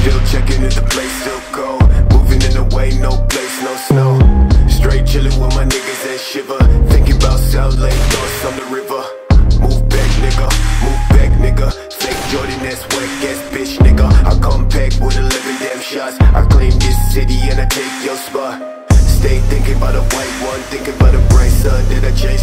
Still Checking if the place still cold. Moving in the way, no place, no snow. Straight chilling with my niggas and shiver. Thinking about South Lake, thoughts on the river. Move back, nigga. Move back, nigga. Fake Jordan, that's whack ass bitch, nigga. I come back with 11 damn shots. I claim this city and I take your spot. Stay thinking about a white one, thinking about a bright sun. Did I change